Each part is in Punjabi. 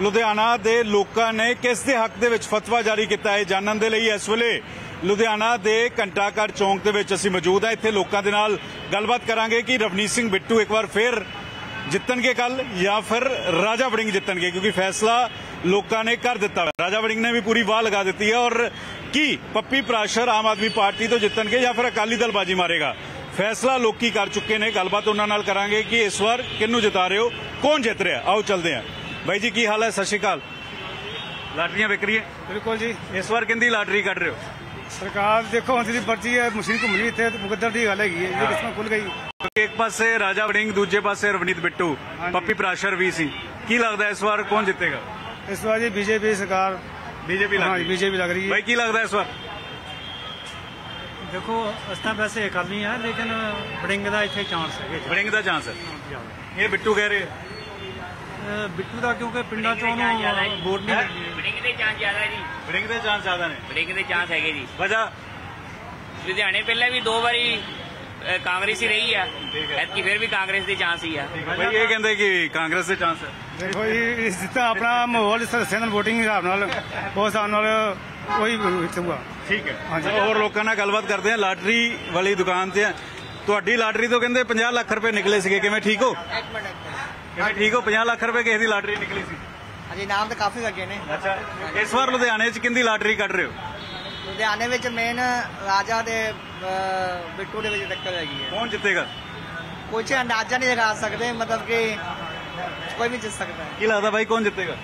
ਲੁਧਿਆਣਾ ਦੇ ਲੋਕਾਂ ਨੇ ਕਿਸ ਦੇ ਹੱਕ ਦੇ ਵਿੱਚ ਫਤਵਾ ਜਾਰੀ ਕੀਤਾ ਹੈ ਜਾਣਨ ਦੇ ਲਈ ਇਸ ਵੇਲੇ ਲੁਧਿਆਣਾ ਦੇ ਘੰਟਾਘਰ ਚੌਂਕ ਦੇ ਵਿੱਚ ਅਸੀਂ ਮੌਜੂਦ ਹਾਂ। ਇੱਥੇ ਲੋਕਾਂ ਦੇ ਨਾਲ ਗੱਲਬਾਤ ਕਰਾਂਗੇ ਕਿ ਰਵਨੀਤ ਸਿੰਘ ਬਿੱਟੂ ਇੱਕ ਵਾਰ ਫੇਰ ਜਿੱਤਣਗੇ ਕੱਲ ਜਾਂ ਫਿਰ ਰਾਜਾ ਵੜਿੰਗ ਜਿੱਤਣਗੇ, ਕਿਉਂਕਿ ਫੈਸਲਾ ਲੋਕਾਂ ਨੇ ਕਰ ਦਿੱਤਾ। ਹੈ ਰਾਜਾ ਵੜਿੰਗ ਨੇ ਵੀ ਪੂਰੀ ਵਾਹ ਲਗਾ ਦਿੱਤੀ ਹੈ ਔਰ ਕੀ ਪੱਪੀ ਪ੍ਰਾਸ਼ਰ ਆਮ ਆਦਮੀ ਪਾਰਟੀ ਤੋਂ ਜਿੱਤਣਗੇ ਜਾਂ ਫਿਰ ਅਕਾਲੀ ਦਲ ਬਾਜੀ ਮਾਰੇਗਾ? ਫੈਸਲਾ ਲੋਕੀ ਕਰ ਚੁੱਕੇ ਨੇ, ਗੱਲਬਾਤ ਉਹਨਾਂ ਨਾਲ ਕਰਾਂਗੇ ਕਿ ਇਸ ਵਾਰ ਕਿਹਨੂੰ ਜਿਤਾ ਰਹੇ ਹੋ, ਕੌਣ ਜਿੱਤ ਰਿਹਾ? ਆਓ ਚੱਲਦੇ ਹਾਂ। ਬਾਈ ਜੀ ਕੀ ਹਾਲ ਹੈ ਸਤਿ ਸ਼੍ਰੀ ਅਕਾਲ ਲਾਟਰੀਆਂ ਵਿਕ ਰਹੀਆਂ ਬਿਲਕੁਲ ਜੀ ਇਸ ਵਾਰ ਕਿੰਦੀ ਲਾਟਰੀ ਕੱਢ ਰਹੇ ਹੋ ਸਰਕਾਰ ਦੇਖੋ ਹੁਣ ਦੀ ਪਰਚੀ ਹੈ ਮਸ਼ੀਨ ਘੁੰਮਣੀ ਇੱਥੇ ਤੇ ਮੁਕੱਦਰ ਦੀ ਗੱਲ ਹੈਗੀ ਹੈ ਇਹ ਕਿਸਮ ਖੁੱਲ ਗਈ ਕਿਉਂਕਿ ਇੱਕ ਪਾਸੇ ਰਾਜਾ ਵੜਿੰਗ ਦੂਜੇ ਪਾਸੇ ਰਵਨੀਤ ਬਿੱਟੂ ਹਾਂਜੀ। ਪੱਪੀ ਪ੍ਰਾਸ਼ਰ ਵੀ ਸੀ ਕੀ ਲੱਗਦਾ ਇਸ ਵਾਰ ਕੌਣ ਜਿੱਤੇਗਾ ਇਸ ਵਾਰ ਜੀ ਬੀਜੇਪੀ ਸਰਕਾਰ ਬੀਜੇਪੀ ਹਾਂ ਬੀਜੇਪੀ ਲੱਗ ਰਹੀ ਹੈ ਬਾਈ ਕੀ ਲੱਗਦਾ ਇਸ ਵਾਰ ਦੇਖੋ ਅਸੀਂ ਤਾਂ ਵੈਸੇ ਅਕਾਲੀ ਆ ਲੇਕਿਨ ਬੜਿੰਗ ਦਾ ਇੱਥੇ ਚਾਂਸ ਹੈਗੇ ਜੀ। ਵੜਿੰਗ ਦਾ ਚਾਂਸ ਹੈ ਇਹ ਬਿੱਟੂ ਕਹਿ ਰਹੇ ਅਹ ਬਿੱਟੂ ਦਾ ਕਿਉਂਕਿ ਪਿੰਡਾਂ ਚੋਂ ਉਹਨੂੰ ਵੋਟ ਨਹੀਂ ਮਿਲਦੀ ਬੜਿੰਗ ਦੇ ਚਾਂਸ ਜ਼ਿਆਦਾ ਜੀ। ਵੜਿੰਗ ਦੇ ਚਾਂਸ ਜ਼ਿਆਦਾ ਨੇ। ਬੜਿੰਗ ਦੇ ਚਾਂਸ ਹੈਗੇ ਜੀ। ਵਜ੍ਹਾ? ਲੁਧਿਆਣੇ ਪਹਿਲਾਂ ਵੀ ਦੋ ਵਾਰੀ ਕਾਂਗਰਸ ਹੀ ਰਹੀ ਆ। ਐਤਕੀ ਫਿਰ ਵੀ ਕਾਂਗਰਸ ਦੇ ਚਾਂਸ ਹੀ ਆ। ਬਾਈ ਇਹ ਕਹਿੰਦੇ ਕਿ ਕਾਂਗਰਸ ਦੇ ਚਾਂਸ ਹੈ ਦੇਖੋ ਜੀ ਇਸ ਜਿੱਦਾਂ ਆਪਣਾ ਮਾਹੌਲ ਇਸ ਤਰ੍ਹਾਂ ਨਾਲ VOTING ਹਿਸਾਬ ਨਾਲ ਉਸ ਹਿਸਾਬ ਨਾਲ ਉਹੀ ਜਿੱਤੂਗਾ ਠੀਕ ਹੈ। ਹੋਰ ਲੋਕਾਂ ਨਾਲ ਗੱਲਬਾਤ ਕਰਦੇ ਹਾਂ। ਲਾਟਰੀ ਵਾਲੀ ਦੁਕਾਨ ਤੇ। ਤੁਹਾਡੀ ਲਾਟਰੀ ਤੋਂ ਕਹਿੰਦੇ 50 ਲੱਖ ਰੁਪਏ ਨਿਕਲੇ ਸੀਗੇ। ਕਿਵੇਂ ਠੀਕ ਹੋ? ਇੱਕ ਮਿੰਟ। ਕਿਵੇਂ ਠੀਕ ਹੋ 50 ਲੱਖ ਰੁਪਏ ਕਿਸੇ ਦੀ ਲਾਟਰੀ ਨਿਕਲੀ ਸੀ। ਹਾਂਜੀ ਨਾਮ ਤਾਂ ਕਾਫੀ ਲੱਗੇ ਨੇ। ਅੱਛਾ ਇਸ ਵਾਰ ਲੁਧਿਆਣੇ 'ਚ ਕਿੰਦੀ ਲਾਟਰੀ ਕੱਢ ਰਹੇ ਹੋ? ਲੁਧਿਆਣੇ ਵਿੱਚ ਮੇਨ ਰਾਜਾ ਦੇ ਬਿੱਟੂ ਦੇ ਵਿੱਚ ਟੱਕਰ ਹੈਗੀ ਹੈ। ਕੌਣ ਜਿੱਤੇਗਾ? ਕੁਝ ਅੰਦਾਜ਼ਾ ਨਹੀਂ ਲਗਾ ਸਕਦੇ ਮਤਲਬ ਕਿ ਕੋਈ ਵੀ ਜਿੱਤ ਸਕਦਾ ਹੈ। ਕੀ ਲੱਗਦਾ ਬਾਈ ਕੌਣ ਜਿੱਤੇਗਾ?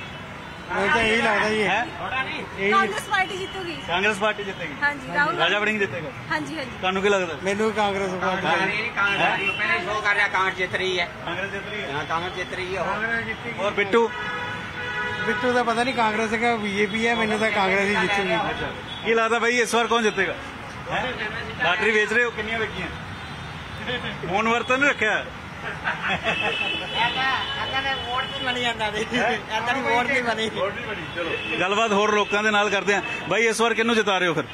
ਮੈਨੂੰ ਤਾਂ ਇਹੀ ਲੱਗਦਾ ਜੀ। ਹੈ? ਕਾਂਗਰਸ ਪਾਰਟੀ ਜਿੱਤੂਗੀ। ਕਾਂਗਰਸ ਪਾਰਟੀ ਜਿੱਤੇਗੀ। ਹਾਂਜੀ ਰਾਹੁਲ ਰਾਜਾ ਵੜਿੰਗ ਜਿੱਤੇਗਾ। ਹਾਂਜੀ ਹਾਂਜੀ। ਤੁਹਾਨੂੰ ਕੀ ਲੱਗਦਾ? ਮੈਨੂੰ ਵੀ ਕਾਂਗਰਸ ਪਾਰਟੀ ਪਹਿਲੇ ਸ਼ੋਅ ਕਰ ਰਿਹਾ ਕਾਂਗਰਸ ਜਿੱਤ ਰਹੀ ਹੈ। ਕਾਂਗਰਸ ਜਿੱਤ ਰਹੀ ਹੈ। ਹਾਂ ਕਾਂਗਰਸ ਜਿੱਤ ਰਹੀ ਹੈ ਉਹ। ਔਰ ਬਿੱਟੂ? ਬਿੱਟੂ ਦਾ ਪਤਾ ਨਹੀਂ ਕਾਂਗਰਸ ਹੈ ਬੀਜੇਪੀ ਹੈ ਮੈਨੂੰ ਤਾਂ ਕਾਂਗਰਸ ਹੀ ਜਿੱਤੂਗੀ। ਕੀ ਲੱਗਦਾ ਬਾਈ ਇਸ ਵਾਰ ਕੌਣ ਜਿੱਤੇਗਾ? ਹੈਂ? ਲਾਟਰੀ ਵੇਚ ਰਹੇ ਹੋ? ਕਿੰਨੀਆਂ ਵੇਚੀਆਂ? ਫੋਨ ਵਰਤਨ ਨਹੀਂ ਰੱਖਿਆ? ਗੱਲਬਾਤ ਹੋਰ ਲੋਕਾਂ ਦੇ ਨਾਲ ਕਰਦੇ ਆ। ਬਾਈ ਇਸ ਵਾਰ ਕਿਹਨੂੰ ਜਿਤਾ ਰਹੇ ਹੋ ਫਿਰ?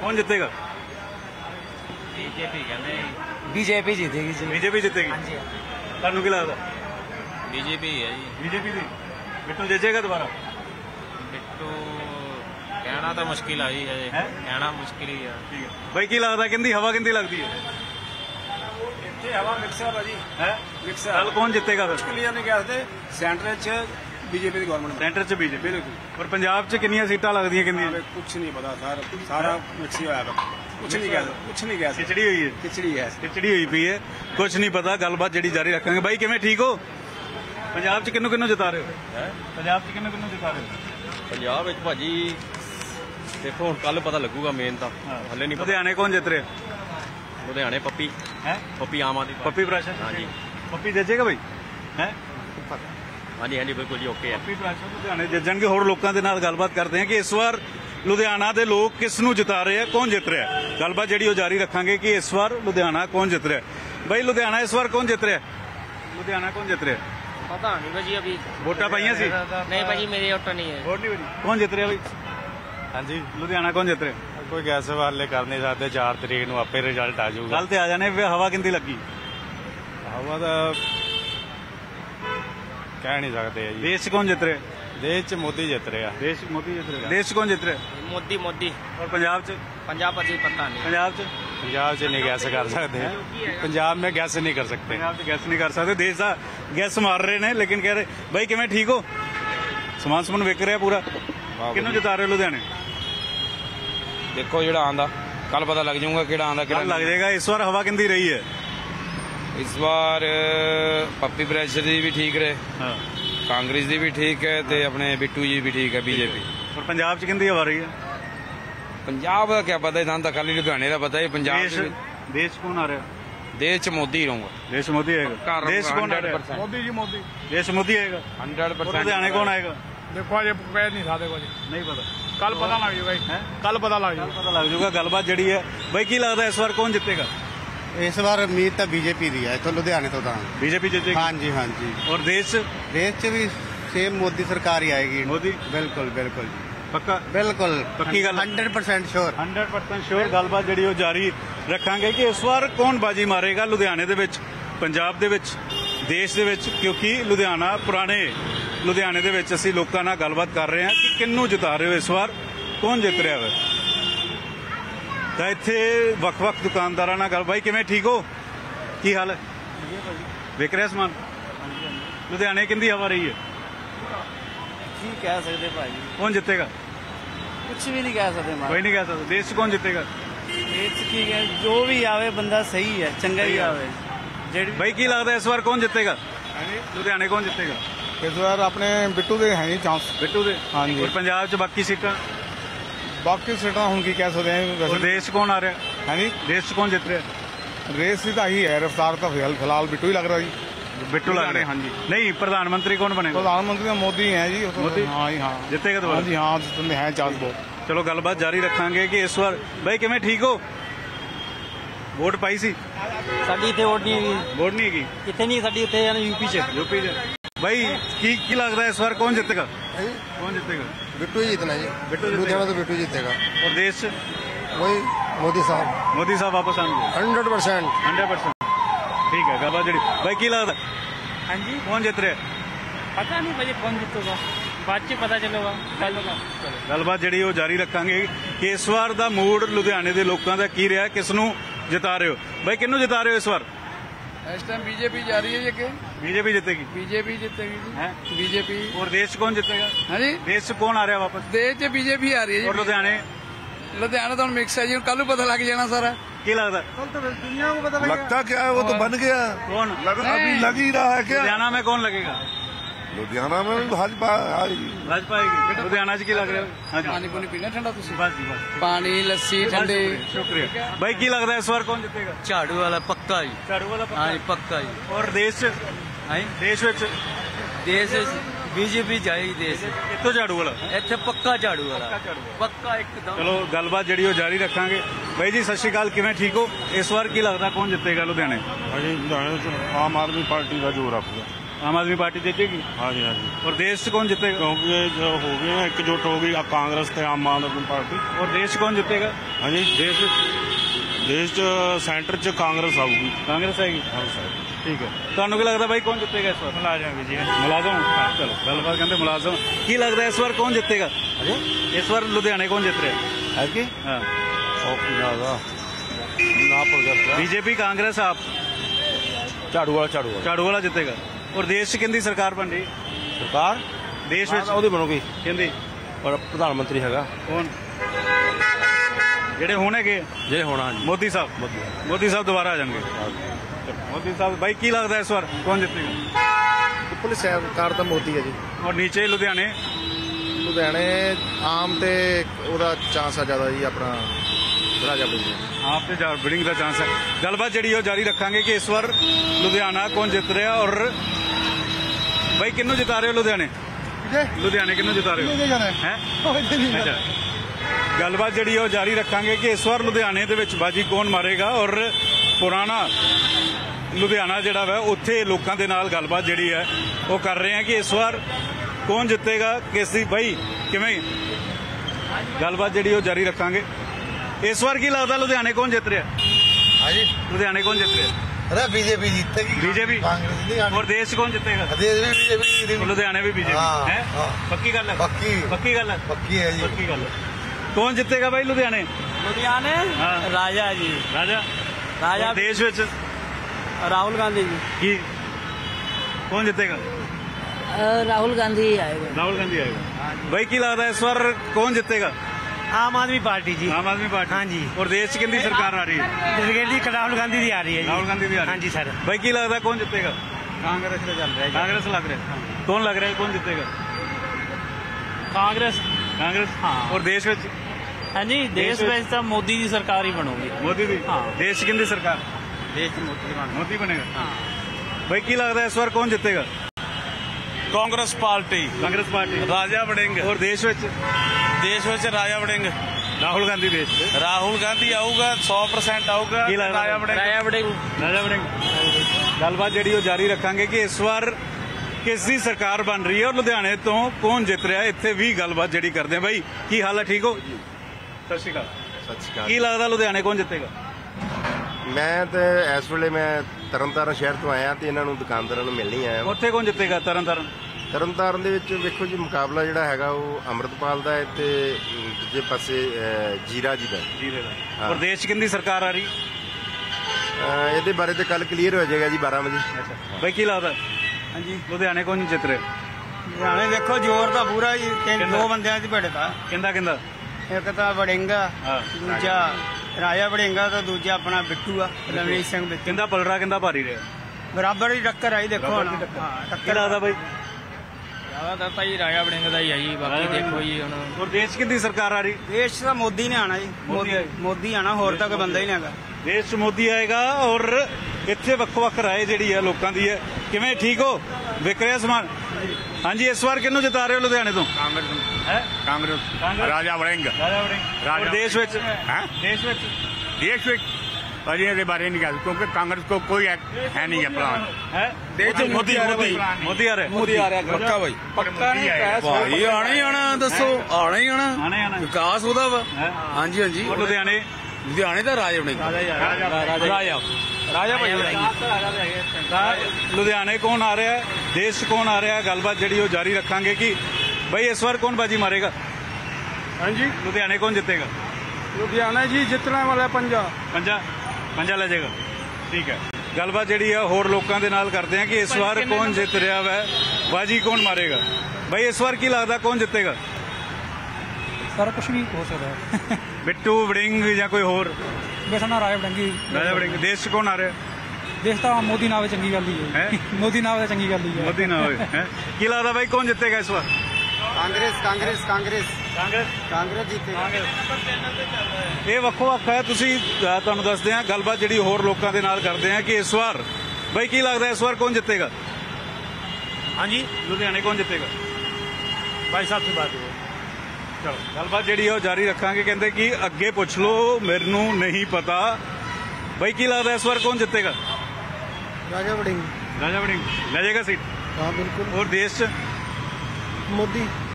ਕੌਣ ਜਿੱਤੇਗਾ? ਬੀਜੇਪੀ ਜਿੱਤੇਗੀ ਜੀ। ਬੀਜੇਪੀ ਜਿੱਤੇਗੀ? ਤੁਹਾਨੂੰ ਕੀ ਲੱਗਦਾ? ਬੀਜੇਪੀ ਹੈ ਜੀ। ਬੀਜੇਪੀ ਦੀ। ਬਿੱਟੂ ਜਿੱਤੇਗਾ ਦੁਬਾਰਾ? ਬਿੱਟੂ ਕਹਿਣਾ ਤਾਂ ਮੁਸ਼ਕਿਲ ਆ ਜੀ ਹਜੇ? ਕਹਿਣਾ ਮੁਸ਼ਕਿਲ ਹੀ ਆ। ਠੀਕ ਹੈ। ਬਾਈ ਕੀ ਲੱਗਦਾ? ਕਿੰਦੀ ਹਵਾ ਕਿੰਦੀ ਲੱਗਦੀ ਹੈ? ਇੱਥੇ ਹਵਾ ਮਿਕਸ ਹੈ ਭਾਜੀ। ਹੈ? ਮਿਕਸ ਕੱਲ ਕੌਣ ਜਿੱਤੇਗਾ ਫਿਰ? ਕਲੀਅਰ ਨਹੀਂ ਕਹਿ ਸਕਦੇ। ਸੈਂਟਰ 'ਚ ਬੀਜੇਪੀ ਦੀ ਗਵਰਨਮੈਂਟ ਸੈਂਟਰ 'ਚ ਬੀਜੇਪੀ ਔਰ ਪੰਜਾਬ 'ਚ ਕਿੰਨੀਆਂ ਸੀਟਾਂ ਲੱਗਦੀਆਂ ਕਿੰਨੀਆਂ? ਕੁਝ ਨਹੀਂ ਪਤਾ ਸਰ। ਸਾਰਾ ਮਿਕਸ ਹੀ ਹੋਇਆ ਕੁਝ ਨਹੀਂ ਕਹਿ ਕੁਝ ਨਹੀਂ ਕਹਿ ਖਿਚੜੀ ਹੋਈ ਹੈ। ਖਿਚੜੀ ਹੈ। ਖਿਚੜੀ ਹੋਈ ਪਈ ਹੈ। ਕੁਝ ਨਹੀਂ ਪਤਾ ਗੱਲਬਾਤ ਜਿਹੜੀ ਜਾਰੀ ਰੱਖਾਂਗੇ। ਬਾਈ ਕਿਵੇਂ ਠੀਕ ਹੋ? ਪੰਜਾਬ 'ਚ ਕਿੰਨੂੰ ਕਿੰਨੂੰ ਜਿਤਾ ਰਹੇ ਹੋ? ਪੰਜਾਬ 'ਚ ਕਿੰਨੂੰ ਕਿੰਨੂੰ ਜਿਤਾ ਰਹੇ ਹੋ? ਪੰਜਾਬ ਵਿੱਚ ਭਾਜੀ ਦੇਖੋ ਹੁਣ ਕੱਲ ਪਤਾ ਲੱਗੂਗਾ ਮੇਨ ਤਾਂ। ਹੱਲੇ ਨਹੀਂ ਪਤਾ। ਲੁਧਿਆਣੇ ਕੌਣ ਜਿੱਤ ਰਿਹਾ? ਲੁਧਿਆਣੇ ਪੱਪੀ। ਹੈ? ਪੱਪੀ ਆਮ ਪਾਰਟੀ। ਪੱਪੀ ਪ੍ਰਾਸ਼ਰ ਹਾਂਜੀ। ਪੱਪੀ ਜਿੱਤੇਗਾ ਬਾਈ? ਹੈ? ਹਾਂਜੀ ਹਾਂਜੀ ਬਿਲਕੁਲ ਜੀ ਓਕੇ ਹੈ। ਪੱਪੀ ਪ੍ਰਾਸ਼ਰ ਲੁਧਿਆਣੇ ਜਿੱਤਣਗੇ ਹੋਰ ਲੋਕਾਂ ਦੇ ਨਾਲ ਗੱਲਬਾਤ ਕਰਦੇ ਹਾਂ ਕਿ ਇਸ ਵਾਰ ਲੁਧਿਆਣਾ ਦੇ ਲੋਕ ਕਿਸ ਨੂੰ ਜਿਤਾ ਰਹੇ ਆ ਕੌਣ ਜਿੱਤ ਰਿਹਾ ਹੈ? ਗੱਲਬਾਤ ਜਿਹੜੀ ਉਹ ਜਾਰੀ ਰੱਖਾਂਗੇ ਕਿ ਇਸ ਵਾਰ ਲੁਧਿਆਣਾ ਕੌਣ ਜਿੱਤ ਰਿਹਾ ਹੈ। ਬਾਈ ਲੁਧਿਆਣਾ ਇਸ ਵਾਰ ਕੌਣ ਜਿੱਤ ਰਿਹਾ ਹੈ? ਲੁਧਿਆਣਾ ਕੌਣ ਜਿੱਤ ਰਿਹਾ ਹੈ? ਪਤਾ ਨਹੀਂ ਭਾਜੀ ਅਭੀ। ਵੋਟਾਂ ਪਾਈਆਂ ਸੀ? ਨਹੀਂ ਭਾਜੀ ਮੇਰੇ ਨਹੀਂ ਹੈ। ਵੋਟ ਨਹੀਂ ਬਣੀ ਕੌਣ ਜਿੱਤ ਰਿਹਾ ਬਾਈ? ਹਾਂਜੀ। ਲੁਧਿਆਣਾ ਕੌਣ ਜਿੱਤ ਰਿਹਾ ਕੋਈ ਗੈਸ ਵਾਲੇ ਕਰ ਨਹੀਂ ਸਕਦੇ 4 ਤਰੀਕ ਨੂੰ ਆਪੇ ਰਿਜ਼ਲਟ ਆ ਜਾਊਗਾ। ਕੱਲ ਤੇ ਆ ਜਾਣੇ ਵੀ ਹਵਾ ਕਿੰਦੀ ਲੱਗੀ? ਹਵਾ ਦਾ ਕਹਿ ਨਹੀਂ ਸਕਦੇ ਜੀ। ਦੇਸ਼ ਕੌਣ ਜਿੱਤ ਰਿਹਾ? ਦੇਸ਼ 'ਚ ਮੋਦੀ ਜਿੱਤ ਰਿਹਾ। ਦੇਸ਼ ਮੋਦੀ ਜਿੱਤ ਰਿਹਾ। ਦੇਸ਼ ਕੌਣ ਜਿੱਤ ਰਿਹਾ? ਮੋਦੀ ਮੋਦੀ। ਔਰ ਪੰਜਾਬ 'ਚ? ਪੰਜਾਬ ਅਜੇ ਪਤਾ ਨਹੀਂ। ਪੰਜਾਬ 'ਚ? ਪੰਜਾਬ 'ਚ ਨਹੀਂ ਗੈਸ ਕਰ ਸਕਦੇ। ਪੰਜਾਬ ਮੈਂ ਗੈਸ ਨਹੀਂ ਕਰ ਸਕਦੇ। ਪੰਜਾਬ 'ਚ ਗੈਸ ਨਹੀਂ ਕਰ ਸਕਦੇ। ਦੇਸ਼ ਦਾ ਗੈਸ ਮਾਰ ਰਹੇ ਨੇ ਲੇਕਿਨ ਕਹਿ ਰਹੇ ਭਾਈ ਕਿਵੇਂ ਠੀਕ ਹੋ? ਸਮਾਨ ਸਮਨ ਵਿਕ ਰਿਹਾ ਪੂਰਾ। ਕਿੰਨੂੰ ਜਿਤਾ ਰਹੇ ਲੁਧਿਆਣੇ? ਦੇਖੋ ਜਿਹੜਾ ਆਂਦਾ ਕੱਲ ਪਤਾ ਲੱਗ ਜਾਊਗਾ ਕਿਹੜਾ ਆਂਦਾ ਕਿਹੜਾ ਕੱਲ ਲੱਗ ਜਾਏਗਾ ਇਸ ਵਾਰ ਹਵਾ ਕਿੰਦੀ ਰਹੀ ਹੈ। ਇਸ ਵਾਰ ਪੱਪੀ ਪ੍ਰੈਸ਼ਰ ਦੀ ਵੀ ਠੀਕ ਰਹੇ। ਹਾਂ। ਕਾਂਗਰਸ ਦੀ ਵੀ ਠੀਕ ਹੈ ਤੇ ਆਪਣੇ ਬਿੱਟੂ ਜੀ ਵੀ ਠੀਕ ਹੈ ਬੀਜੇਪੀ। ਔਰ ਪੰਜਾਬ 'ਚ ਕਿੰਦੀ ਹਵਾ ਰਹੀ ਹੈ? ਪੰਜਾਬ ਦਾ ਕੀ ਪਤਾ ਇਹਨਾਂ ਤਾਂ ਕੱਲ ਲੁਧਿਆਣੇ ਦਾ ਪਤਾ ਹੀ ਪੰਜਾਬ ਦੇਸ਼ ਦੇ ਦੇਸ਼ 'ਚ ਕੌਣ ਆ ਰਿਹਾ? ਦੇਸ਼ ਚ ਮੋਦੀ ਰਹੂਗਾ। ਦੇਸ਼ ਮੋਦੀ ਆਏਗਾ। ਦੇਸ਼ ਕੌਣ ਆ ਰਿਹਾ? 100% ਮੋਦੀ ਜੀ ਮੋਦੀ। ਦੇਸ਼ ਮੋਦੀ ਆਏਗਾ? 100% ਔਰ ਲੁਧਿਆਣੇ ਕੌਣ ਆਏਗਾ? ਦੇਖੋ ਅਜੇ ਕਹਿ ਨਹੀਂ ਸਕਦੇ ਕੁਝ। ਨਹੀਂ ਪਤਾ। ਕੱਲ ਪਤਾ ਲੱਗ ਜਾਊਗਾ ਹੈਂ? ਕੱਲ ਪਤਾ ਲੱਗ ਕੱਲ ਪਤਾ ਲੱਗ ਜਾਊਗਾ ਗੱਲਬਾਤ ਜਿਹੜੀ ਹੈ। ਬਾਈ ਕੀ ਲੱਗਦਾ ਇਸ ਵਾਰ ਕੌਣ ਜਿੱਤੇਗਾ? ਇਸ ਵਾਰ ਉਮੀਦ ਤਾਂ ਬੀਜੇਪੀ ਦੀ ਹੈ ਇੱਥੋਂ ਲੁਧਿਆਣੇ ਤੋਂ ਤਾਂ। ਬੀਜੇਪੀ ਜਿੱਤੇਗੀ? ਹਾਂਜੀ ਹਾਂਜੀ। ਔਰ ਦੇਸ਼? 'ਚ ਦੇਸ਼ 'ਚ ਵੀ ਸੇਮ ਮੋਦੀ ਸਰਕਾਰ ਹੀ ਆਏਗੀ। ਮੋਦੀ? ਬਿਲਕੁਲ ਬਿਲਕੁਲ ਜੀ। ਪੱਕਾ? ਬਿਲਕੁਲ। ਪੱਕੀ ਗੱਲ ਹੈ। 100% ਸ਼ੋਰ 100% ਸ਼ੋਰ ਗੱਲਬਾਤ ਜਿਹੜੀ ਉਹ ਜਾਰੀ ਰੱਖਾਂਗੇ ਕਿ ਇਸ ਵਾਰ ਕੌਣ ਬਾਜੀ ਮਾਰੇਗਾ ਲੁਧਿਆਣੇ ਦੇ ਵਿੱਚ ਪੰਜਾਬ ਦੇ ਵਿੱਚ ਦੇਸ਼ ਦੇ ਵਿੱਚ ਕਿਉਂਕਿ ਲੁਧਿਆਣਾ ਪੁਰਾਣੇ ਲੁਧਿਆਣੇ ਦੇ ਵਿੱਚ ਅਸੀਂ ਲੋਕਾਂ ਨਾਲ ਗੱਲਬਾਤ ਕਰ ਰਹੇ ਹਾਂ ਕਿ ਕਿੰਨੂੰ ਜਿਤਾ ਰਹੇ ਹੋ ਇਸ ਵਾਰ? ਕੌਣ ਜਿੱਤ ਰਿਹਾ ਹੈ ਤਾਂ ਇੱਥੇ ਵੱਖ-ਵੱਖ ਦੁਕਾਨਦਾਰਾਂ ਨਾਲ ਗੱਲ ਬਾਈ ਕਿਵੇਂ ਠੀਕ ਹੋ? ਕੀ ਹਾਲ ਹੈ? ਵਿਕ ਰਿਹਾ ਸਮਾਨ? ਲੁਧਿਆਣੇ ਕਿੰਦੀ ਹਵਾ ਰਹੀ ਹੈ? ਕੀ ਕਹਿ ਸਕਦੇ ਭਾਜੀ। ਕੌਣ ਜਿੱਤੇਗਾ? ਕੁਝ ਵੀ ਨਹੀਂ ਕਹਿ ਸਕਦੇ ਮਾਰ ਕੋਈ ਨਹੀਂ ਕਹਿ ਸਕਦਾ। ਦੇਸ਼ ਕੌਣ ਜਿੱਤੇਗਾ? ਚ ਕੀ ਹੈ ਜੋ ਵੀ ਆਵੇ ਬੰਦਾ ਸਹੀ ਹੈ ਚੰਗਾ ਹੀ ਆਵੇ। ਜਿਹੜੀ ਬਾਈ ਕੀ ਲੱਗਦਾ ਇਸ ਵਾਰ ਕੌਣ ਜਿੱਤੇਗਾ? ਲੁਧਿਆਣੇ ਕੌਣ ਜਿੱਤੇਗਾ? ਇਸ ਵਾਰ ਆਪਣੇ ਬਿੱਟੂ ਦੇ ਹੈ ਨਹੀਂ ਚਾਂਸ ਬਿੱਟੂ ਦੇ? ਹਾਂਜੀ। ਔਰ ਪੰਜਾਬ 'ਚ ਬਾਕੀ ਸੀਟਾਂ? ਬਾਕੀ ਸੀਟਾਂ ਹੁਣ ਕੀ ਕਹਿ ਸਕਦੇ ਹਾਂ ਔਰ ਵੈਸੇ ਦੇਸ਼ 'ਚ ਕੌਣ ਆ ਰਿਹਾ ਹੈ ਨਹੀਂ ਦੇਸ਼ 'ਚ ਕੌਣ ਜਿੱਤ ਰਿਹਾ? ਰੇਸ ਦੀ ਤਾਂ ਹੀ ਹੈ ਰਫਤਾਰ ਤਾਂ ਫਿਲਹਾਲ ਫਿਲਹਾਲ ਬਿੱਟੂ ਹੀ ਲੱਗ ਰਿਹਾ ਜੀ। ਬਿੱਟੂ ਲੱਗ ਰਿਹਾ? ਹਾਂਜੀ। ਨਹੀਂ ਪ੍ਰਧਾਨ ਮੰਤਰੀ ਕੌਣ ਬਣੇਗਾ? ਪ੍ਰਧਾਨ ਮੰਤਰੀ ਤਾਂ ਮੋਦੀ ਹੈ ਜੀ ਉਹ ਤਾਂ- ਮੋਦੀ? ਹਾਂ ਜੀ ਹਾਂ। ਜਿੱਤੇਗਾ ਦੁਬਾਰਾ? ਹਾਂਜੀ ਹਾਂ ਜਿੱਤਣ ਦੇ ਹੈ ਚਾਂਸ ਬਹੁਤ। ਚਲੋ ਗੱਲਬਾਤ ਜਾਰੀ ਰੱਖਾਂਗੇ ਕਿ ਇਸ ਵਾਰ ਬਾਈ ਕਿਵੇਂ ਠੀਕ ਹੋ? ਵੋਟ ਪਾਈ ਸੀ? ਸਾਡੀ ਇੱਥੇ ਵੋਟ ਨਹੀਂ ਹੈਗੀ। ਵੋਟ ਨਹੀਂ ਹੈਗੀ? ਕਿੱਥੇ ਨਹੀਂ ਸਾਡੀ ਉੱਥੇ ਯੂਪੀ 'ਚ। ਯੂਪੀ 'ਚ। ਬਾਈ ਕੀ ਕੀ ਲੱਗਦਾ ਇਸ ਵਾਰ ਕੌਣ ਜਿੱਤੇਗਾ ਕੌਣ ਜਿੱਤੇਗਾ बिट्टू ही जीतना जी बिट्टू जीतेगा। लुधियाना तो बिट्टू जीतेगा ਔਰ ਦੇਸ਼ 'ਚ वही मोदी साहब ਮੋਦੀ ਸਾਹਿਬ ਵਾਪਸ ਆਣਗੇ हंड्रेड परसेंट 100% ਠੀਕ ਹੈ ਗੱਲਬਾਤ ਜਿਹੜੀ ਬਾਈ ਕੀ ਲੱਗਦਾ ਹਾਂਜੀ ਕੌਣ ਜਿੱਤ ਰਿਹਾ ਪਤਾ ਨਹੀਂ ਭਾਜੀ ਕੌਣ ਜਿੱਤੂਗਾ ਬਾਅਦ 'ਚ ਪਤਾ ਚੱਲੇਗਾ ਕੱਲ ਗੱਲਬਾਤ ਜਿਹੜੀ ਉਹ ਜਾਰੀ ਰੱਖਾਂਗੇ ਕਿ ਇਸ ਵਾਰ ਦਾ ਮੂਡ ਲੁਧਿਆਣੇ ਦੇ ਲੋਕਾਂ ਦਾ ਕੀ ਰਿਹਾ ਕਿਸ ਨੂੰ ਜਿਤਾ ਰਹੇ ਹੋ ਬਾਈ ਕਿਹਨੂੰ ਜਿਤਾ ਰਹੇ ਹੋ ਇਸ ਵਾਰ ਇਸ ਟਾਈਮ ਬੀਜੇਪੀ ਜਾ ਰਹੀ ਹੈ ਜੀ ਅੱਗੇ ਬੀਜੇਪੀ ਜਿੱਤੇਗੀ ਬੀਜੇਪੀ ਜਿੱਤੇਗੀ ਜੀ ਹੈ ਬੀਜੇਪੀ ਔਰ ਦੇਸ਼ 'ਚ ਕੌਣ ਜਿੱਤੇਗਾ ਹਾਂਜੀ ਦੇਸ਼ 'ਚ ਕੌਣ ਆ ਰਿਹਾ ਵਾਪਸ ਦੇਸ਼ 'ਚ ਬੀਜੇਪੀ ਆ ਰਹੀ ਹੈ ਔਰ ਜੀ ਲੁਧਿਆਣੇ ਲੁਧਿਆਣਾ ਤਾਂ ਹੁਣ ਮਿਕਸ ਹੈ ਜੀ ਕੱਲ ਨੂੰ ਪਤਾ ਲੱਗ ਜਾਣਾ ਸਾਰਾ ਕੀ ਲੱਗਦਾ लगता क्या है वो तो बन गया कौन अभी लग ही रहा है क्या लुधियाना में कौन लगेगा ਲੁਧਿਆਣਾ ਮੈਂ ਹਜ ਪਾ ਆਏਗੀ ਹਜ ਪਾਏਗੀ। ਲੁਧਿਆਣਾ ਚ ਕੀ ਲੱਗ ਰਿਹਾ? ਹਾਂਜੀ। ਪਾਣੀ ਪੁਣੀ ਪੀਣਾ ਠੰਡਾ ਤੁਸੀਂ? ਬਸ ਜੀ ਬਸ। ਪਾਣੀ ਲੱਸੀ ਠੰਡੇ। ਸ਼ੁਕਰੀਆ ਬਾਈ ਕੀ ਲੱਗਦਾ ਇਸ ਵਾਰ ਕੌਣ ਜਿੱਤੇਗਾ? ਝਾੜੂ ਵਾਲਾ ਪੱਕਾ ਜੀ। ਝਾੜੂ ਵਾਲਾ ਪੱਕਾ? ਹਾਂਜੀ ਪੱਕਾ ਜੀ। ਔਰ ਦੇਸ਼ ਹਾਂਜੀ ਦੇਸ਼ ਵਿੱਚ? ਦੇਸ਼ ਵਿੱਚ ਬੀਜੇਪੀ ਜਾਈ ਦੇਸ਼ ਇੱਥੋਂ ਝਾੜੂ ਵਾਲਾ? ਇੱਥੇ ਪੱਕਾ ਝਾੜੂ ਵਾਲਾ। ਪੱਕਾ ਇੱਕਦਮ। ਚਲੋ ਗੱਲਬਾਤ ਜਿਹੜੀ ਉਹ ਜਾਰੀ ਰੱਖਾਂਗੇ। ਬਾਈ ਜੀ ਸਤਿ ਸ਼੍ਰੀ ਅਕਾਲ। ਕਿਵੇਂ ਠੀਕ ਹੋ? ਇਸ ਵਾਰ ਕੀ ਲੱਗਦਾ ਕੌਣ ਜਿੱਤੇਗਾ ਲੁਧਿਆਣੇ? ਹਾਂਜੀ ਲੁਧਿਆਣੇ ਆਮ ਆਦਮੀ ਪਾਰਟੀ ਦਾ ਜੋਰ ਆਪੂਗਾ ਆਮ ਆਦਮੀ ਪਾਰਟੀ ਜਿੱਤੇਗੀ ਹਾਂਜੀ ਹਾਂਜੀ ਔਰ ਦੇਸ਼ 'ਚ ਕੌਣ ਜਿੱਤੇਗਾ ਕਿਉਂਕਿ ਇਹ ਜੋ ਹੋ ਗਏ ਨਾ ਇਕਜੁੱਟ ਹੋ ਗਈ ਆ ਕਾਂਗਰਸ ਤੇ ਆਮ ਆਦਮੀ ਪਾਰਟੀ ਔਰ ਦੇਸ਼ 'ਚ ਕੌਣ ਜਿੱਤੇਗਾ ਹਾਂਜੀ ਦੇਸ਼ ਵਿੱਚ ਦੇਸ਼ ਚ ਸੈਂਟਰ ਚ ਕਾਂਗਰਸ ਆਊਗੀ ਕਾਂਗਰਸ ਆਏਗੀ ਹਾਂ ਸਰ ਠੀਕ ਹੈ ਤੁਹਾਨੂੰ ਕੀ ਲੱਗਦਾ ਬਾਈ ਕੌਣ ਜਿੱਤੇਗਾ ਇਸ ਵਾਰ ਮੁਲਾਜ਼ਮ ਜੀ ਮੁਲਾਜ਼ਮ ਚਲੋ ਗੱਲਬਾਤ ਕਹਿੰਦੇ ਮੁਲਾਜ਼ਮ ਕੀ ਲੱਗਦਾ ਇਸ ਵਾਰ ਕੌਣ ਜਿੱਤੇਗਾ ਇਸ ਵਾਰ ਲੁਧਿਆਣੇ ਕੌਣ ਜਿੱਤ ਰਿਹਾ ਹੈ ਕਿ ਹਾਂ ਉਹ ਜ਼ਿਆਦਾ ਨਾ ਪ੍ਰੋਜੈਕਟ बीजेपी कांग्रेस आप ਝਾੜੂ ਵਾਲਾ ਝਾੜੂ ਵਾਲਾ झाड़ू ਔਰ ਦੇਸ਼ 'ਚ ਕਹਿੰਦੀ ਸਰਕਾਰ ਬਣ ਰਹੀ? ਸਰਕਾਰ? ਦੇਸ਼ ਵਿੱਚ। ਉਹਦੀ ਬਣੂਗੀ ਕਹਿੰਦੀ? ਪਰ ਪ੍ਰਧਾਨ ਮੰਤਰੀ ਹੈਗਾ। ਕੌਣ? ਜਿਹੜੇ ਹੁਣ ਹੈਗੇ? ਜਿਹੜੇ ਹੋਣਾ ਜੀ ਮੋਦੀ ਸਾਹਿਬ। ਮੋਦੀ ਸਾਹਿਬ। ਦੁਬਾਰਾ ਆ ਜਾਣਗੇ। ਮੋਦੀ ਸਾਹਿਬ ਬਾਈ ਕੀ ਲੱਗਦਾ ਇਸ ਵਾਰ? ਕੌਣ ਜਿੱਤੇਗਾ? ਪੁਲਿਸ ਸਰਕਾਰ ਤਾਂ ਮੋਦੀ ਹੈ ਜੀ। ਔਰ ਨੀਚੇ ਲੁਧਿਆਣੇ? ਲੁਧਿਆਣੇ ਆਮ ਤੇ ਉਹਦਾ ਚਾਂਸ ਆ ਜ਼ਿਆਦਾ ਜੀ ਆਪਣਾ ਰਾਜਾ ਬਲਿੰਗ ਆਪ ਤੇ ਜਾਰ ਬਿਲਡਿੰਗ ਦਾ ਚਾਂਸ ਹੈ। ਗੱਲਬਾਤ ਜਿਹੜੀ ਉਹ ਜਾਰੀ ਰੱਖਾਂਗੇ ਕਿ ਇਸ ਵਾਰ ਲੁਧਿਆਣਾ ਕੌਣ ਜਿੱਤ ਰਿਹਾ ਔਰ ਬਾਈ ਕਿਹਨੂੰ ਜਿਤਾ ਰਹੇ ਹੋ ਲੁਧਿਆਣੇ? ਲੁਧਿਆਣੇ ਕਿਹਨੂੰ ਜਿਤਾ ਰਹੇ ਹੋ? ਹੈ? ਅੱਛਾ। ਗੱਲਬਾਤ ਜਿਹੜੀ ਉਹ ਜਾਰੀ ਰੱਖਾਂਗੇ ਕਿ ਇਸ ਵਾਰ ਲੁਧਿਆਣੇ ਦੇ ਵਿੱਚ ਬਾਜੀ ਕੌਣ ਮਾਰੇਗਾ ਔਰ ਪੁਰਾਣਾ ਲੁਧਿਆਣਾ ਜਿਹੜਾ ਵਾ ਉੱਥੇ ਲੋਕਾਂ ਦੇ ਨਾਲ ਗੱਲਬਾਤ ਜਿਹੜੀ ਹੈ ਉਹ ਕਰ ਰਹੇ ਹਾਂ ਕਿ ਇਸ ਵਾਰ ਕੌਣ ਜਿੱਤੇਗਾ ਕਿਸ ਬਾਈ ਕਿਵੇਂ? ਗੱਲਬਾਤ ਜਿਹੜੀ ਉਹ ਜਾਰੀ ਰੱਖਾਂਗੇ। ਇਸ ਵਾਰ ਕੀ ਲੱਗਦਾ ਲੁਧਿਆਣੇ ਕੌਣ ਜਿੱਤ ਰਿਹਾ? ਹਾਂਜੀ। ਲੁਧਿਆਣੇ ਕੌਣ ਜਿੱਤ ਰਿਹਾ? ਅਰੇ ਬੀਜੇਪੀ ਜਿੱਤੇਗੀ। ਬੀਜੇਪੀ? ਕਾਂਗਰਸ ਨਹੀਂ ਆਣੀ ਹੋਰ ਦੇਸ਼ ਕੌਣ ਜਿੱਤੇਗਾ? ਦੇਸ਼ ਵੀ ਬੀਜੇਪੀ ਜਿੱਤੇਗੀ ਲੁਧਿਆਣੇ ਵੀ ਬੀਜੇਪੀ। ਹੈ ਪੱਕੀ ਗੱਲ? ਹੈ ਪੱਕੀ। ਪੱਕੀ ਗੱਲ? ਹੈ ਪੱਕੀ ਹੈ ਜੀ। ਪੱਕੀ ਗੱਲ। ਹੈ ਕੌਣ ਜਿੱਤੇਗਾ ਭਾਈ ਲੁਧਿਆਣੇ? ਲੁਧਿਆਣੇ? ਰਾਜਾ ਜੀ। ਰਾਜਾ? ਰਾਜਾ ਦੇਸ਼ ਵਿੱਚ? ਰਾਹੁਲ ਗਾਂਧੀ ਜੀ। ਕੀ? ਕੌਣ ਜਿੱਤੇਗਾ? ਰਾਹੁਲ ਗਾਂਧੀ ਆਏਗਾ। ਰਾਹੁਲ ਗਾਂਧੀ ਆਏਗਾ। ਬਾਈ ਕੀ ਲੱਗਦਾ ਇਸ ਵਾਰ ਕੌਣ ਜਿੱਤੇਗਾ? ਆਮ ਆਦਮੀ ਪਾਰਟੀ ਜੀ। ਆਮ ਆਦਮੀ ਪਾਰਟੀ। ਹਾਂਜੀ। ਔਰ ਦੇਸ਼ 'ਚ ਕਿੰਦੀ ਸਰਕਾਰ ਆ ਰਹੀ ਹੈ? ਜਿਹੜੀ ਰਾਹੁਲ ਗਾਂਧੀ ਦੀ ਆ ਰਹੀ ਹੈ ਜੀ। ਰਾਹੁਲ ਗਾਂਧੀ ਦੀ ਆ ਰਹੀ ਹੈ। ਹਾਂਜੀ ਸਰ। ਬਾਈ ਕੀ ਲੱਗਦਾ ਕੌਣ ਜਿੱਤੇਗਾ? ਕਾਂਗਰਸ ਦਾ ਚੱਲ ਰਿਹਾ ਕਾਂਗਰਸ ਲੱਗ ਰਿਹਾ। ਕੌਣ ਲੱਗ ਰਿਹਾ? ਹੈ ਕੌਣ ਜਿੱਤੇਗਾ? ਕਾਂਗਰਸ। ਕਾਂਗਰਸ? ਹਾਂ। ਔਰ ਦੇਸ਼ ਵਿੱਚ? ਹਾਂਜੀ ਦੇਸ਼ ਦੇਸ਼ ਵਿੱਚ? ਤਾਂ ਮੋਦੀ ਦੀ ਸਰਕਾਰ ਹੀ ਬਣੂਗੀ। ਮੋਦੀ ਦੀ? ਹਾਂ। ਦੇਸ਼ 'ਚ ਕਿੰਦੀ ਸਰਕਾਰ? ਦੇਸ਼ ਚ ਮੋਦੀ ਦੀ ਮੋਦੀ ਬਣੇਗਾ? ਬਾਈ ਕੀ ਲੱਗਦਾ ਇਸ ਵਾਰ ਕੌਣ ਜਿੱਤੇਗਾ? Congress party. Congress party. Raja Warring. ਔਰ ਦੇਸ਼ ਵਿੱਚ? ਦੇਸ਼ ਵਿੱਚ ਰਾਜਾ ਵੜਿੰਗ। ਰਾਹੁਲ ਗਾਂਧੀ ਦੇਸ਼ 'ਚ ਰਾਹੁਲ ਗਾਂਧੀ ਆਊਗਾ 100% ਆਊਗਾ? ਰਾਜਾ ਵੜਿੰਗ। ਰਾਜਾ ਵੜਿੰਗ। ਰਾਜਾ ਵੜਿੰਗ। ਗੱਲਬਾਤ ਜਿਹੜੀ ਉਹ ਜਾਰੀ ਰੱਖਾਂਗੇ ਕਿ ਇਸ ਵਾਰ ਕਿਸ ਦੀ ਸਰਕਾਰ ਬਣ ਰਹੀ ਹੈ ਔਰ ਲੁਧਿਆਣੇ ਤੋਂ ਕੌਣ ਜਿੱਤ ਰਿਹਾ ਹੈ? ਇੱਥੇ ਵੀ ਗੱਲਬਾਤ ਜਿਹੜੀ ਕਰਦੇ ਆ ਬਾਈ ਕੀ ਹਾਲ ਹੈ? ਠੀਕ ਹੋ? ਸਤਿ ਸ਼੍ਰੀ ਅਕਾਲ। ਸਤਿ ਸ਼੍ਰੀ ਕੀ ਲੱਗਦਾ ਲੁਧਿਆਣੇ ਕੌਣ ਜਿੱਤੇਗਾ? ਮੈਂ ਤੇ ਇਸ ਵੇਲੇ ਮੈਂ ਤਰਨਤਾਰਨ ਸ਼ਹਿਰ ਤੋਂ ਆਇਆ ਤੇ ਇਹਨਾਂ ਨੂੰ ਦੁਕਾਨਦਾਰਾਂ ਨੂੰ ਮਿਲਣੀ ਆਇਆ। ਉੱਥੇ ਕੌਣ ਜਿੱਤੇਗਾ ਤਰਨਤਾਰਨ? ਤਰਨਤਾਰਨ ਦੇ ਵਿੱਚ ਵੇਖੋ ਜੀ ਮੁਕਾਬਲਾ ਜਿਹੜਾ ਹੈਗਾ ਉਹ ਅੰਮ੍ਰਿਤਪਾਲ ਦਾ ਹੈ ਤੇ ਦੂਜੇ ਪਾਸੇ ਜੀਰਾ ਜੀ ਦਾ ਜੀਰੇ ਦਾ। ਹਾਂ। ਪ੍ਰਦੇਸ਼ 'ਚ ਕਿੰਦੀ ਸਰਕਾਰ ਆ ਰਹੀ? ਇਹਦੇ ਬਾਰੇ ਤੇ ਕੱਲ ਕਲੀਅਰ ਹੋ ਜਾਏਗਾ ਜੀ 12 ਵਜੇ। ਬਈ ਕੀ ਲੱਗਦਾ? ਹਾਂਜੀ। ਲੁਧਿਆਣੇ ਕੌਣ ਜਿੱਤ ਰਿਹਾ? ਲੁਧਿਆਣੇ ਦੇਖੋ ਜ਼ੋਰ ਤਾਂ ਪੂਰਾ ਜੀ ਤਿੰਨ ਕਿੰਨਾ? ਦੋ ਬੰਦਿਆਂ ਦੀ ਭੜਤਾ ਕਿੰਦਾ ਕਿੰਦਾ? ਇੱਕ ਤਾਂ ਵੜਿੰਗਾ ਹਾਂ। ਦੂਜਾ ਰਾਜਾ ਵੜਿੰਗਾ ਤਾਂ ਦੂਜਾ ਆਪਣਾ ਬਿੱਟੂ ਆ ਰਵਨੀਤ ਸਿੰਘ ਬਿੱਟੂ। ਕਿੰਦਾ ਪਲੜਾ ਕਿੰਦਾ ਭਾਰੀ ਰਿਹਾ? ਬਰਾਬਰ ਦੀ ਟੱਕਰ ਆਈ ਦੇਖੋ ਹੁਣ। ਹਾਂ ਕੀ ਟੱਕਰ। ਲੱਗਦਾ ਬਈ? ਜ਼ਿਆਦਾਤਰ ਤਾਂ ਜੀ ਰਾਜਾ ਬੜਿੰਗ ਦਾ ਹੀ ਆ ਜੀ ਬਾਕੀ ਦੇਖੋ ਜੀ ਹੁਣ। ਪ੍ਰਦੇਸ਼ 'ਚ ਕਿੰਦੀ ਸਰਕਾਰ ਆ ਰਹੀ? ਦੇਸ਼ ਦਾ ਮੋਦੀ ਨੇ ਆਣਾ ਜੀ। ਮੋਦੀ ਆਣਾ ਹੋਰ ਤਾਂ ਕੋਈ ਬੰਦਾ ਹੀ ਨਹੀਂ ਹੈਗਾ। ਦੇਸ਼ 'ਚ ਮੋਦੀ ਆਏਗਾ ਔਰ ਇੱਥੇ ਵੱਖ-ਵੱਖ ਰਾਏ ਜਿਹੜੀ ਹੈ ਲੋਕਾਂ ਦੀ ਹੈ ਕਿਵੇਂ ਠੀਕ ਹੋ? ਵਿਕ ਰਿਹਾ ਸਮਾਨ? ਹਾਂਜੀ ਇਸ ਵਾਰ ਕਿਹਨੂੰ ਜਿਤਾ ਰਹੇ ਹੋ ਲੁਧਿਆਣੇ ਤੋਂ? ਕਾਂਗਰਸ ਹੈ? ਕਾਂਗਰਸ। ਰਾਜਾ ਵੜਿੰਗ। ਰਾਜਾ ਵੜਿੰਗ। ਔਰ ਦੇਸ਼ ਵਿੱਚ? ਹੈ? ਦੇਸ਼ ਵਿੱਚ? ਦੇਸ਼ ਵਿੱਚ ਅਜੇ ਇਹਦੇ ਬਾਰੇ ਨਹੀਂ ਗੱਲ ਕਿਉਂਕਿ ਕਾਂਗਰਸ ਕੋ ਕੋਈ ਹੈ ਹੈ ਨਹੀਂ ਹੈ ਪਲਾਨ ਹੈ? ਮੋਦੀ ਮੋਦੀ ਮੋਦੀ ਆ ਰਿਹਾ। ਮੋਦੀ ਆ ਰਿਹਾ ਪੱਕਾ ਬਾਈ ਪੱਕਾ ਨਹੀਂ ਭਾਈ ਆਣਾ ਹੀ ਆਣਾ ਦੱਸੋ। ਆਣਾ ਹੀ ਆਣਾ। ਆਣੇ ਆਣਾ। ਵਿਕਾਸ ਉਹਦਾ ਵਾ। ਹਾਂਜੀ ਹਾਂਜੀ। ਲੁਧਿਆਣੇ। ਲੁਧਿਆਣੇ ਦਾ ਰਾਜ ਬਣੇ ਰਾਜਾ ਰਾਜਾ ਭਾਈ। ਤਾਂ ਲੁਧਿਆਣੇ ਕੌਣ ਆ ਰਿਹਾ? ਹੈ ਦੇਸ਼ ਕੌਣ ਆ ਰਿਹਾ? ਹੈ ਗੱਲਬਾਤ ਜਿਹੜੀ ਉਹ ਜਾਰੀ ਰੱਖਾਂਗੇ ਕਿ ਬਈ ਇਸ ਵਾਰ ਕੌਣ ਬਾਜੀ ਮਾਰੇਗਾ? ਹਾਂਜੀ। ਲੁਧਿਆਣੇ ਕੌਣ ਜਿੱਤੇਗਾ? ਲੁਧਿਆਣਾ ਜੀ ਜਿੱਤਣਾ ਵਾਲਾ ਪੰਜਾਬ ਪੰਜਾ। ਪੰਜਾ ਲੈ ਜਾਏਗਾ। ਠੀਕ ਹੈ। ਗੱਲਬਾਤ ਜਿਹੜੀ ਆ ਹੋਰ ਲੋਕਾਂ ਦੇ ਨਾਲ ਕਰਦੇ ਆ ਕਿ ਇਸ ਵਾਰ ਕੌਣ ਜਿੱਤ ਰਿਹਾ ਵੈ ਬਾਜੀ ਕੌਣ ਮਾਰੇਗਾ? ਬਈ ਇਸ ਵਾਰ ਕੀ ਲੱਗਦਾ ਕੌਣ ਜਿੱਤੇਗਾ? ਸਾਰਾ ਕੁਝ ਵੀ ਹੋ ਸਕਦਾ ਹੈ। ਬਿੱਟੂ ਵੜਿੰਗ ਜਾਂ ਕੋਈ ਹੋਰ? ਵੈਸੇ ਨਾ ਰਾਏ ਬੜੰਗੀ ਰਾਜਾ ਵੜਿੰਗ ਦੇਸ਼ 'ਚ ਕੌਣ ਆ ਰਿਹਾ? ਦੇਸ਼ ਤਾਂ ਮੋਦੀ ਨਾਲ ਚੰਗੀ ਗੱਲ ਹੀ ਹੈ। ਮੋਦੀ ਨਾਲ ਚੰਗੀ ਗੱਲ ਹੀ ਮੋਦੀ ਨਾ ਹੋਵੇ ਹੈਂ? ਕੀ ਲੱਗਦਾ ਬਾਈ ਕੌਣ ਜਿੱਤੇਗਾ ਇਸ ਵਾਰ? ਕਾਂਗਰਸ ਕਾਂਗਰਸ ਕਾਂਗਰਸ। ਕਾਂਗਰਸ? ਕਾਂਗਰਸ ਜਿੱਤੇਗਾ ਇਹ ਵੱਖੋ ਵੱਖ ਹੈ ਤੁਸੀਂ ਤੁਹਾਨੂੰ ਦੱਸਦੇ ਹਾਂ ਗੱਲਬਾਤ ਜਿਹੜੀ ਹੋਰ ਲੋਕਾਂ ਦੇ ਨਾਲ ਕਰਦੇ ਹਾਂ ਕਿ ਇਸ ਵਾਰ ਬਾਈ ਕੀ ਲੱਗਦਾ ਇਸ ਵਾਰ ਕੌਣ ਜਿੱਤੇਗਾ? ਹਾਂਜੀ। ਲੁਧਿਆਣੇ ਕੌਣ ਜਿੱਤੇਗਾ? ਭਾਈ ਸਾਹਿਬ ਸੇ ਬਾਤ ਕਰੋ ਚਲੋ ਗੱਲਬਾਤ ਜਿਹੜੀ ਹੈ ਉਹ ਜਾਰੀ ਰੱਖਾਂਗੇ ਕਹਿੰਦੇ ਕਿ ਅੱਗੇ ਪੁੱਛ ਲਓ ਮੈਨੂੰ ਨਹੀਂ ਪਤਾ। ਬਾਈ ਕੀ ਲੱਗਦਾ ਇਸ ਵਾਰ ਕੌਣ ਜਿੱਤੇਗਾ? ਰਾਜਾ ਵੜਿੰਗ। ਰਾਜਾ ਵੜਿੰਗ ਲੈ ਜਾਏਗਾ ਸੀਟ? ਹਾਂ ਬਿਲਕੁਲ। ਹੋਰ ਦੇਸ਼ 'ਚ? ਮੋਦੀ।